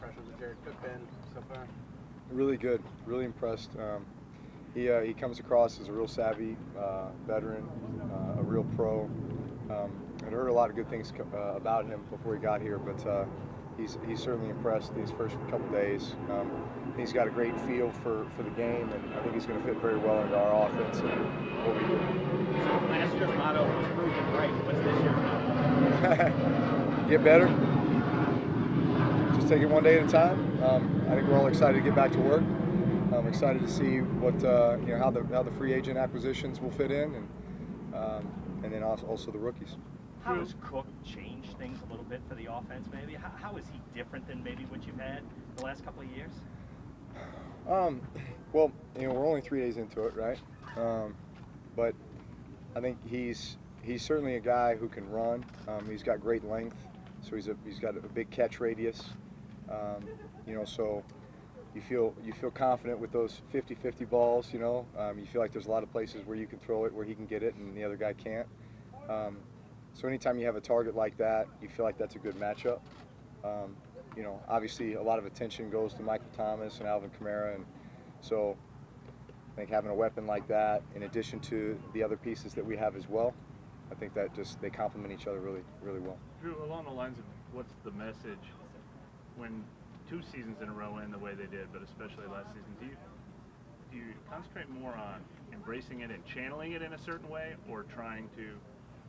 impressions of Jared Cook been so far? Really good, really impressed. Um, he, uh, he comes across as a real savvy uh, veteran, uh, a real pro. Um, I'd heard a lot of good things uh, about him before he got here, but uh, he's, he's certainly impressed these first couple days. Um, he's got a great feel for, for the game, and I think he's going to fit very well into our offense and what we do. So last year's motto was proven right. What's this year's motto? get better. Take it one day at a time. Um, I think we're all excited to get back to work. I'm excited to see what uh, you know how the how the free agent acquisitions will fit in, and um, and then also, the rookies. How has Cook changed things a little bit for the offense? Maybe how, how is he different than maybe what you've had the last couple of years? Um, well, you know, we're only three days into it, right? Um, but I think he's he's certainly a guy who can run. Um, he's got great length, so he's a he's got a big catch radius. Um, you know, so you feel you feel confident with those 50-50 balls. You know, um, you feel like there's a lot of places where you can throw it where he can get it and the other guy can't. Um, so anytime you have a target like that, you feel like that's a good matchup. Um, you know, obviously a lot of attention goes to Michael Thomas and Alvin Kamara, and so I think having a weapon like that, in addition to the other pieces that we have as well, I think that just they complement each other really, really well. Drew, along the lines of what's the message when two seasons in a row end the way they did, but especially last season, do you do you concentrate more on embracing it and channeling it in a certain way, or trying to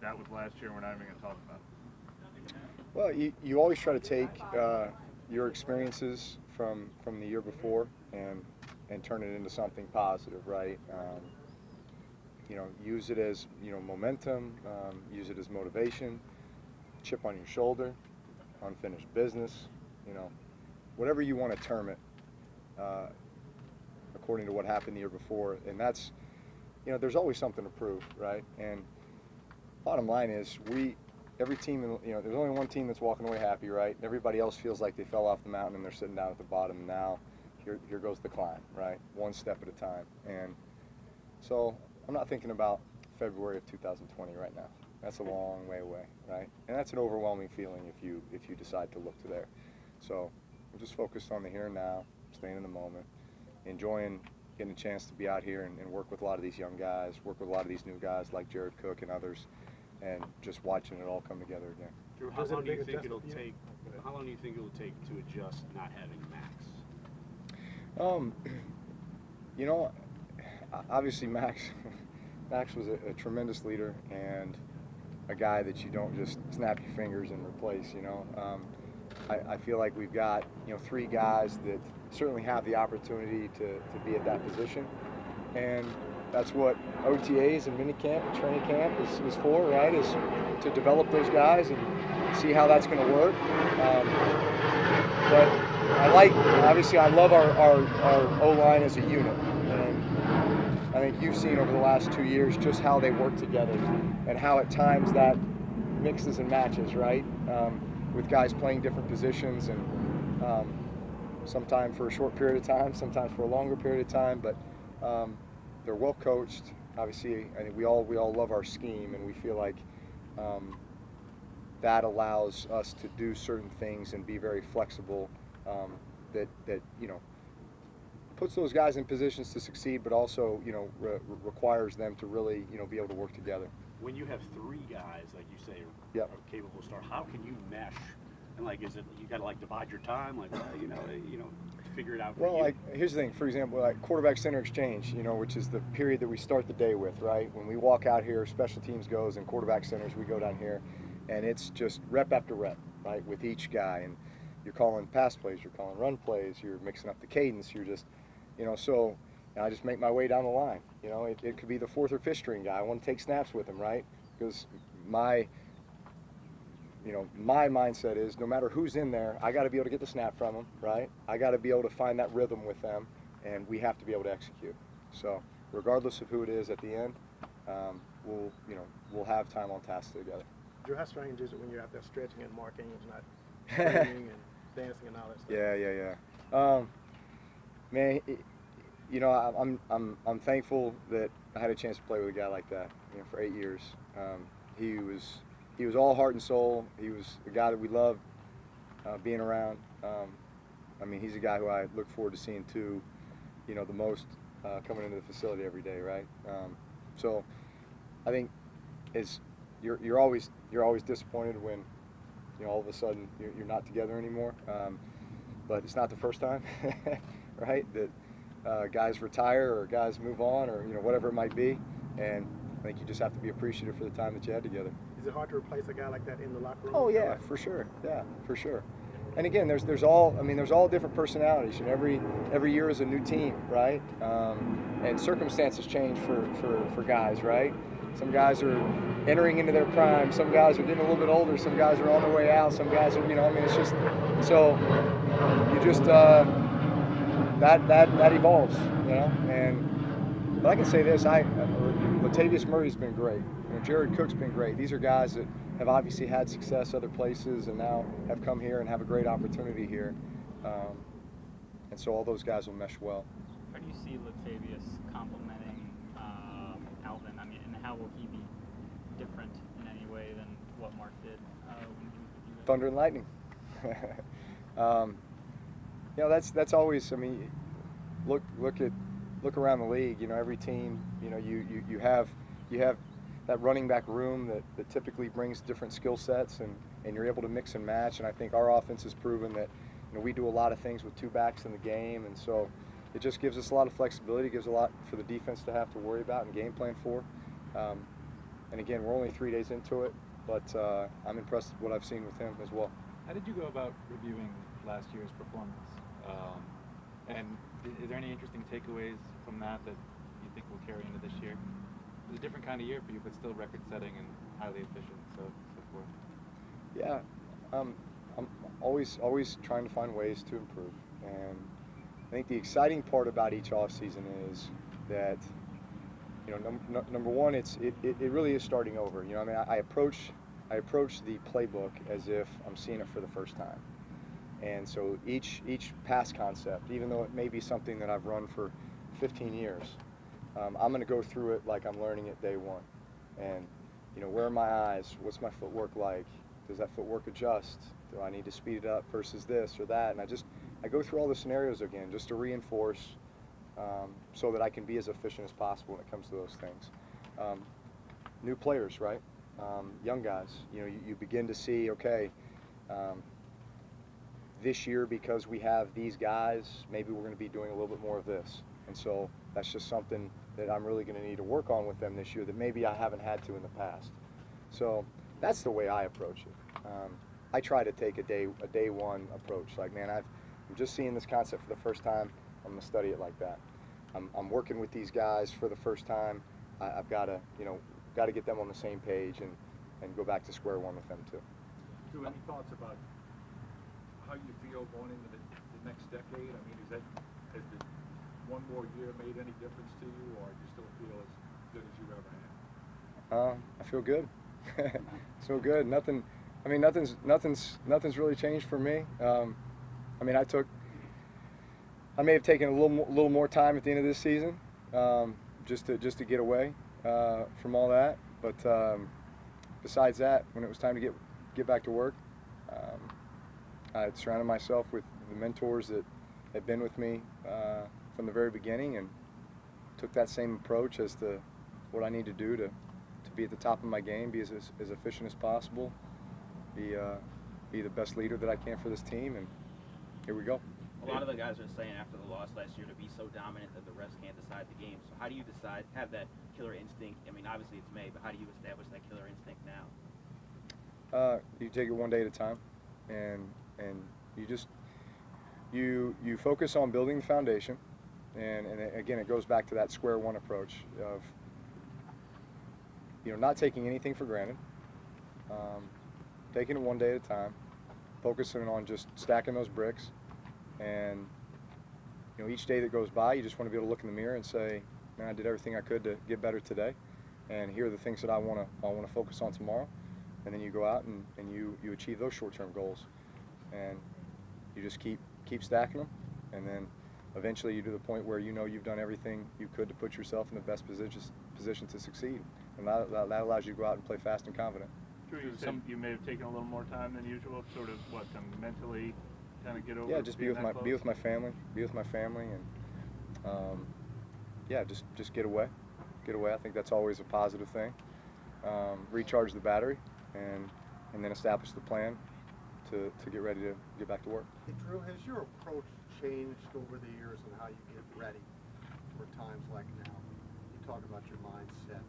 that was last year we're not even going to talk about? It? Well, you, you always try to take uh, your experiences from from the year before and and turn it into something positive, right? Um, you know, use it as you know momentum, um, use it as motivation, chip on your shoulder, unfinished business, you know, whatever you want to term it, uh, according to what happened the year before, and that's, you know, there's always something to prove, right? And bottom line is we every team, you know, there's only one team that's walking away happy, right? Everybody else feels like they fell off the mountain and they're sitting down at the bottom. Now, here, here goes the climb, right? One step at a time. And so I'm not thinking about February of 2020 right now. That's a long way away, right? And that's an overwhelming feeling if you if you decide to look to there. So I'm just focused on the here and now, staying in the moment, enjoying getting a chance to be out here and, and work with a lot of these young guys, work with a lot of these new guys like Jared Cook and others and just watching it all come together again. Drew, how long do you think it'll take? How long do you think it'll take to adjust not having Max? Um, you know, obviously Max, Max was a, a, tremendous leader and a guy that you don't just snap your fingers and replace. You know, um, I, I, feel like we've got you know three guys that certainly have the opportunity to, to be at that position, and that's what OTAs and minicamp and training camp is, is for, right? Is to develop those guys and see how that's going to work. Um, but I like, obviously, I love our, our, our O line as a unit. And I think you've seen over the last two years just how they work together and how at times that mixes and matches, right? Um, with guys playing different positions and um, sometimes for a short period of time, sometimes for a longer period of time. But um, they're well coached. Obviously, I think we all we all love our scheme, and we feel like um, that allows us to do certain things and be very flexible. Um, that that you know puts those guys in positions to succeed, but also you know re requires them to really you know be able to work together. When you have three guys, like you say, yep. are capable of start, how can you mesh? And like, is it you got to like divide your time? Like, you know, eh, you know, figure it out well, you? like here's the thing. For example, like quarterback center exchange, you know, which is the period that we start the day with, right? When we walk out here, special teams goes, and quarterback centers, we go down here, and it's just rep after rep, right, with each guy, and you're calling pass plays, you're calling run plays, you're mixing up the cadence, you're just, you know, so. And I just make my way down the line. You know, it, it could be the fourth or fifth string guy. I want to take snaps with him, right? Because my you know, my mindset is no matter who's in there, I got to be able to get the snap from them, right? I got to be able to find that rhythm with them, and we have to be able to execute. So, regardless of who it is at the end, um, we'll, you know, we'll have time on task together. Drew, how strange is it when you're out there stretching and marking and not and dancing and all that stuff? Yeah, yeah, yeah. Um, man, it, you know, I'm, I'm, I'm thankful that I had a chance to play with a guy like that. You know, for eight years, um, he was he was all heart and soul. He was a guy that we loved uh, being around. Um, I mean, he's a guy who I look forward to seeing too, you know, the most uh, coming into the facility every day, right? Um, so, I think is you're you're always you're always disappointed when, you know, all of a sudden you're, you're not together anymore. Um, but it's not the first time, right? That uh, guys retire or guys move on or you know whatever it might be, and I think you just have to be appreciative for the time that you had together. Is it hard to replace a guy like that in the locker room? Oh yeah, for sure. Yeah, for sure. And again, there's there's all I mean there's all different personalities, and every every year is a new team, right? Um, and circumstances change for, for for guys, right? Some guys are entering into their prime. Some guys are getting a little bit older. Some guys are on their way out. Some guys are, you know, I mean, it's just so you just uh, that that that evolves, you know. And but I can say this: I Latavius Murray's been great. You know, Jared Cook's been great. These are guys that have obviously had success other places and now have come here and have a great opportunity here. Um, and so all those guys will mesh well. How do you see Latavius complementing um, Alvin? I mean, and how will he be different in any way than what Mark did uh, when he was with you? Thunder and lightning. um, you know, that's that's always. I mean, look look at look around the league. You know, every team. You know, you you, you have you have that running back room that, that typically brings different skill sets and, and you're able to mix and match. And I think our offense has proven that you know, we do a lot of things with two backs in the game. And so it just gives us a lot of flexibility, gives a lot for the defense to have to worry about and game plan for. Um, and again, we're only three days into it, but uh, I'm impressed with what I've seen with him as well. How did you go about reviewing last year's performance? Um, and is, there any interesting takeaways from that that you think will carry into this year? It was a different kind of year for you, but still record-setting and highly efficient, so so forth. Yeah, um, I'm always always trying to find ways to improve, and I think the exciting part about each off season is that you know num- num- number one, it's it, it, it really is starting over. You know, I mean, I, I approach I approach the playbook as if I'm seeing it for the first time, and so each each pass concept, even though it may be something that I've run for 15 years, um, I'm going to go through it like I'm learning it day one, and you know, where are my eyes? What's my footwork like? Does that footwork adjust? Do I need to speed it up versus this or that? And I just, I go through all the scenarios again just to reinforce um, so that I can be as efficient as possible when it comes to those things. Um, new players, right? Um, young guys, you know, you, you begin to see, okay, um, this year because we have these guys, maybe we're going to be doing a little bit more of this. And so that's just something that I'm really going to need to work on with them this year that maybe I haven't had to in the past. So that's the way I approach it. Um, I try to take a day a day one approach. Like, man, I've, I'm just seeing this concept for the first time. I'm going to study it like that. I'm, I'm working with these guys for the first time. I, I've got to, you know, got to get them on the same page and, and go back to square one with them too. Do any thoughts about how you feel going into the, the next decade? I mean, is that has the one more year made any difference to you, or do you still feel as good as you've ever had? Uh, I feel good. feel good. Nothing. I mean, nothing's nothing's nothing's really changed for me. Um, I mean, I took. I may have taken a little little more time at the end of this season, um, just to just to get away uh, from all that. But um, besides that, when it was time to get get back to work, um, I had surrounded myself with the mentors that had been with me uh, from the very beginning, and took that same approach as to what I need to do to to be at the top of my game, be as, as, efficient as possible, be uh, be the best leader that I can for this team, and here we go. A lot of the guys are saying after the loss last year to be so dominant that the refs can't decide the game. So how do you decide have that killer instinct? I mean, obviously it's May, but how do you establish that killer instinct now? Uh, you take it one day at a time, and and you just you you focus on building the foundation, and and again it goes back to that square one approach of you know not taking anything for granted, um, taking it one day at a time, focusing on just stacking those bricks, and you know each day that goes by you just want to be able to look in the mirror and say, man, I did everything I could to get better today, and here are the things that I want to I want to focus on tomorrow. And then you go out and, and you, you achieve those short-term goals and you just keep keep stacking them and then eventually you to the point where you know you've done everything you could to put yourself in the best position position to succeed and that, that, allows you to go out and play fast and confident Drew, you Some- you may have taken a little more time than usual, sort of what, to mentally kind of get over? Yeah, just be with my be with my family, be with my family, and um, yeah, just just get away, get away. I think that's always a positive thing. Um, recharge the battery, and and then establish the plan to to get ready to get back to work. Hey, Drew, has your approach changed over the years on how you get ready for times like now? You talk about your mindset.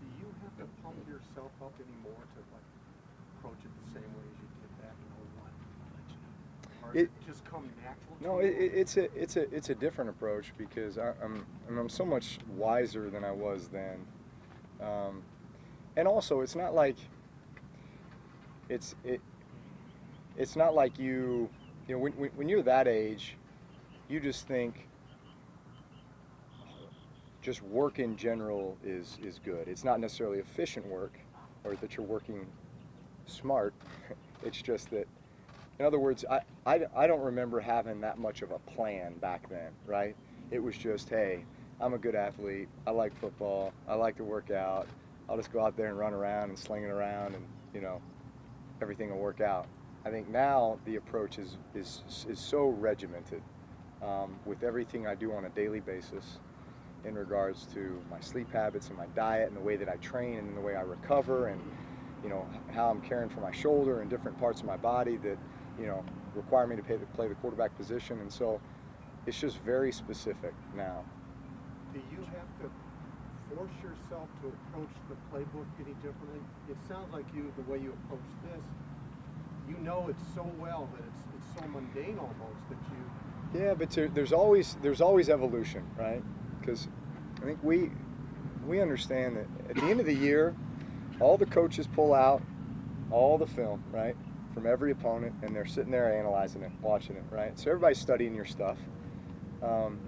Do you have to pump yourself up anymore to like approach it the same way as you did back in '01? Or It- it just come natural No, to it, it's a it's a it's a different approach because I, I'm I'm I'm so much wiser than I was then, um, and also it's not like it's it it's not like you you know when when, you're that age, you just think just work in general is is good. It's not necessarily efficient work or that you're working smart. it's just that in other words, I, I, I don't remember having that much of a plan back then, right? It was just, hey, I'm a good athlete. I like football. I like to work out. I'll just go out there and run around and sling it around and, you know, everything will work out. I think now the approach is, is, is so regimented um, with everything I do on a daily basis in regards to my sleep habits and my diet and the way that I train and the way I recover and, you know, how I'm caring for my shoulder and different parts of my body that, you know, require me to play the, play the quarterback position. And so it's just very specific now. Do you have to force yourself to approach the playbook any differently? It sounds like you, the way you approach this, you know it so well that it's it's so mundane almost that you Yeah, but there, there's always there's always evolution, right? Because I think we we understand that at the end of the year, all the coaches pull out all the film, right, from every opponent, and they're sitting there analyzing it, watching it, right? So everybody's studying your stuff. Um,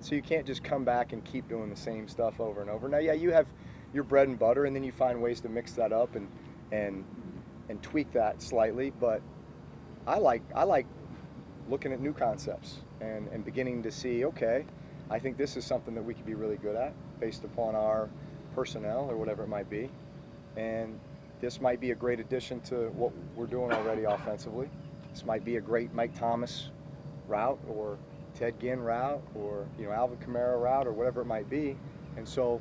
so you can't just come back and keep doing the same stuff over and over. Now, yeah, you have your bread and butter, and then you find ways to mix that up and and and tweak that slightly. But I like I like looking at new concepts and, and beginning to see, okay, I think this is something that we could be really good at based upon our personnel or whatever it might be. And this might be a great addition to what we're doing already offensively. This might be a great Mike Thomas route or Ted Ginn route or you know Alvin Kamara route or whatever it might be. And so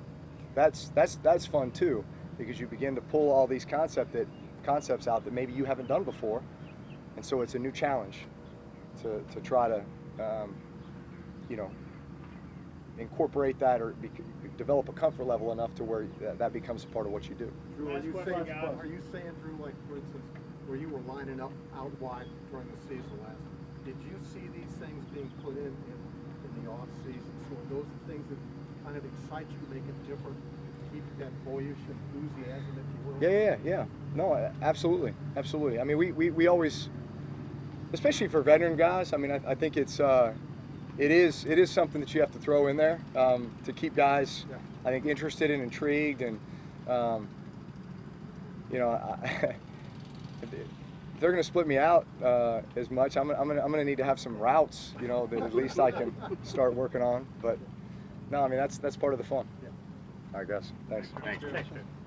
that's that's that's fun too because you begin to pull all these concepts that concepts out that maybe you haven't done before. And so it's a new challenge to, to try to, um, you know, incorporate that or be, develop a comfort level enough to where that, that becomes a part of what you do. Drew, are you saying, are you saying, Drew, like, for instance, where you were lining up out wide during the season last, did you see these things being put in, in, in the off-season? So are those the things that kind of excite you, make it different, keep that boyish enthusiasm, if you will? Yeah, yeah, yeah. No, absolutely, absolutely. I mean, we, we, we always, especially for veteran guys. I mean, I, I think it's uh, it is it is something that you have to throw in there um, to keep guys, Yeah. I think, interested and intrigued, and um, you know, I, if they're going to split me out uh, as much, I'm, I'm going I'm going to need to have some routes, you know, that at least I can start working on. But no, I mean that's that's part of the fun. Yeah. I guess. Thanks. Thanks. Thanks, Drew.